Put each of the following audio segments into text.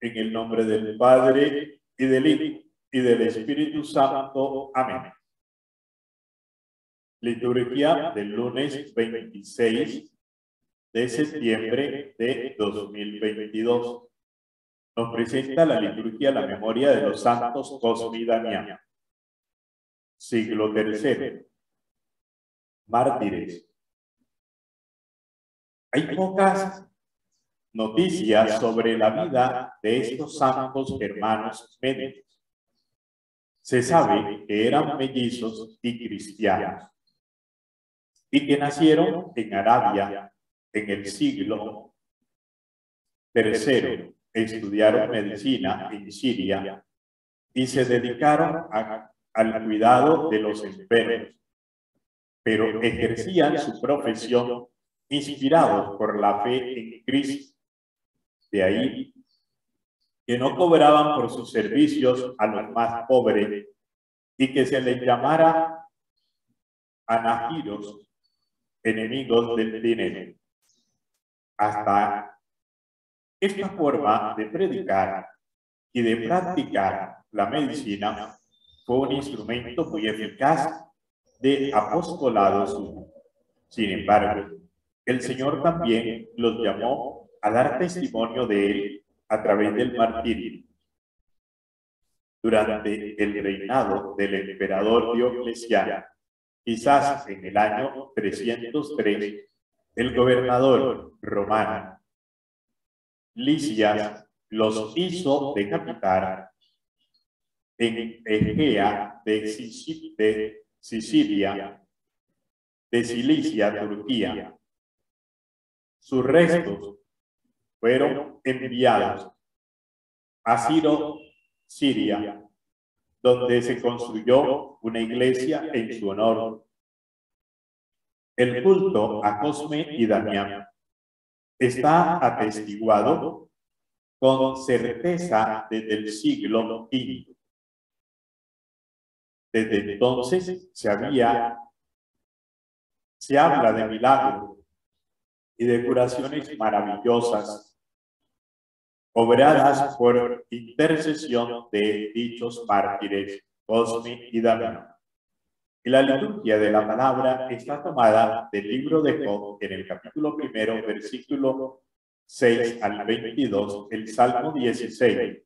En el nombre del Padre y del Hijo y del Espíritu Santo. Amén. Liturgia del lunes 26 de septiembre de 2022. Nos presenta la liturgia la memoria de los santos Cosme. Siglo tercero. Mártires. Hay pocas noticias sobre la vida de estos santos hermanos médicos. Se sabe que eran mellizos y cristianos y que nacieron en Arabia en el siglo III, estudiaron medicina en Siria y se dedicaron al cuidado de los enfermos, pero ejercían su profesión inspirados por la fe en Cristo. De ahí que no cobraban por sus servicios a los más pobres y que se les llamara anagiros, enemigos del dinero. Hasta esta forma de predicar y de practicar la medicina fue un instrumento muy eficaz de apostolado. Sin embargo, el Señor también los llamó a dar testimonio de Él a través del martirio. Durante el reinado del emperador Diocleciano, quizás en el año 303, el gobernador romano Licias los hizo decapitar en Egea de, Sicilia, de Cilicia, Turquía. Sus restos fueron enviados a Ciro, Siria, donde se construyó una iglesia en su honor. El culto a Cosme y Damián está atestiguado con certeza desde el siglo V. Desde entonces se había, se habla de milagros y de curaciones maravillosas obradas por intercesión de dichos mártires, Cosme y Damián. La liturgia de la palabra está tomada del libro de Job en el capítulo primero, versículo 6 al 22, el Salmo 16.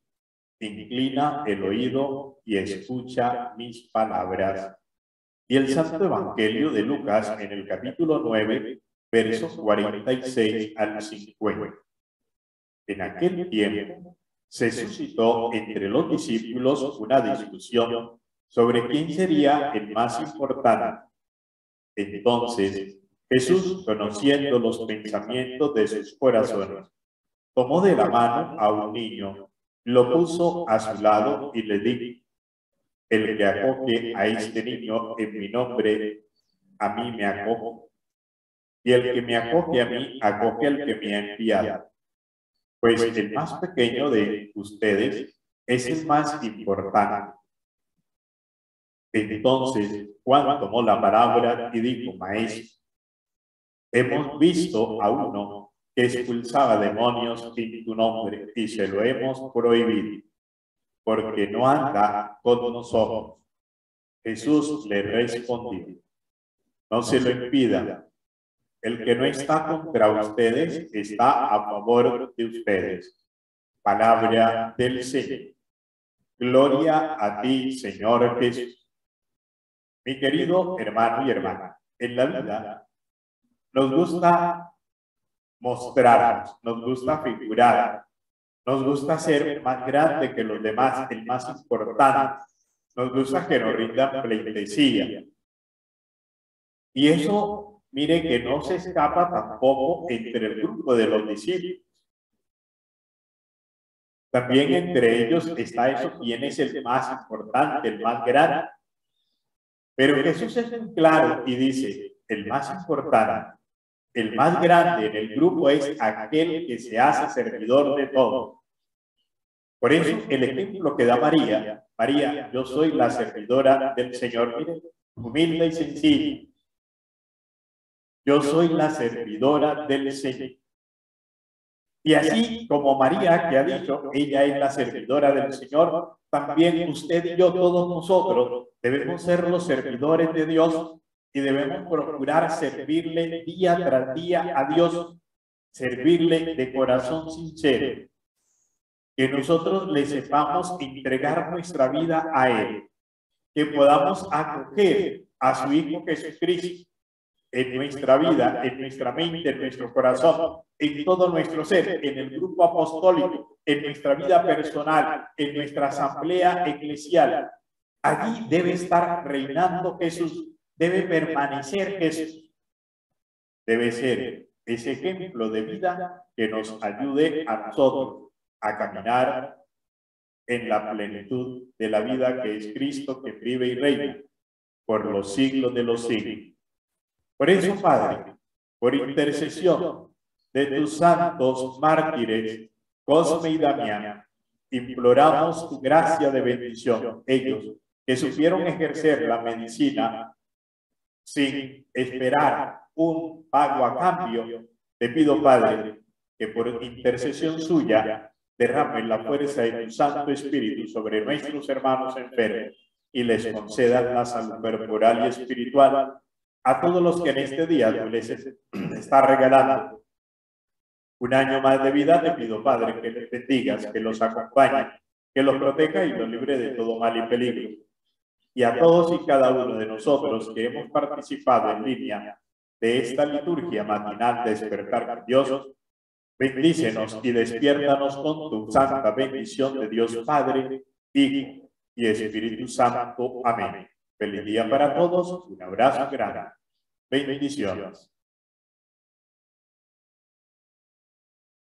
Inclina el oído y escucha mis palabras. Y el Santo Evangelio de Lucas en el capítulo 9, versos 46 al 50. En aquel tiempo se suscitó entre los discípulos una discusión sobre quién sería el más importante. Entonces Jesús, conociendo los pensamientos de sus corazones, tomó de la mano a un niño, lo puso a su lado y le dijo, el que acoge a este niño en mi nombre, a mí me acoge. Y el que me acoge a mí, acoge al que me ha enviado pues el más pequeño de ustedes es el más importante. Entonces Juan tomó la palabra y dijo, maestro, hemos visto a uno que expulsaba demonios en tu nombre y se lo hemos prohibido, porque no anda con nosotros. Jesús le respondió, no se lo impida, el que no está contra ustedes está a favor de ustedes. Palabra del Señor. Gloria a ti, Señor Jesús. Mi querido hermano y hermana, en la vida nos gusta mostrar, nos gusta figurar, nos gusta ser más grande que los demás, el más importante. Nos gusta que nos rindan pleitesía. Y eso mire que no se escapa tampoco entre el grupo de los discípulos. También entre ellos está eso, quién es el más importante, el más grande. Pero Jesús es claro y dice, el más importante, el más grande en el grupo es aquel que se hace servidor de todo. Por eso el ejemplo que da María, María, yo soy la servidora del Señor, humilde y sencilla yo soy la servidora del Señor. Y así como María, que ha dicho, ella es la servidora del Señor, también usted y yo, todos nosotros, debemos ser los servidores de Dios y debemos procurar servirle día tras día a Dios, servirle de corazón sincero, que nosotros le sepamos entregar nuestra vida a Él, que podamos acoger a su Hijo Jesucristo en nuestra vida, en nuestra mente, en nuestro corazón, en todo nuestro ser, en el grupo apostólico, en nuestra vida personal, en nuestra asamblea eclesial. Allí debe estar reinando Jesús debe permanecer Jesús. Debe ser ese ejemplo de vida que nos ayude a nosotros a caminar en la plenitud de la vida que es Cristo que vive y reina por los siglos de los siglos. Por eso, Padre, por intercesión de tus santos mártires, Cosme y Damián, imploramos tu gracia de bendición. Ellos que supieron ejercer la medicina sin esperar un pago a cambio, te pido, Padre, que por intercesión suya derrame la fuerza de tu Santo Espíritu sobre nuestros hermanos enfermos y les concedas la salud corporal y espiritual a todos los que en este día les está regalando un año más de vida. Te pido, Padre, que les bendigas, que los acompañe, que los proteja y los libre de todo mal y peligro y a todos y cada uno de nosotros que hemos participado en línea de esta liturgia matinal de despertar con Dios, bendícenos y despiértanos con tu santa bendición de Dios Padre, Hijo y Espíritu Santo. Amén. Feliz día para todos, un abrazo grande. Bendiciones.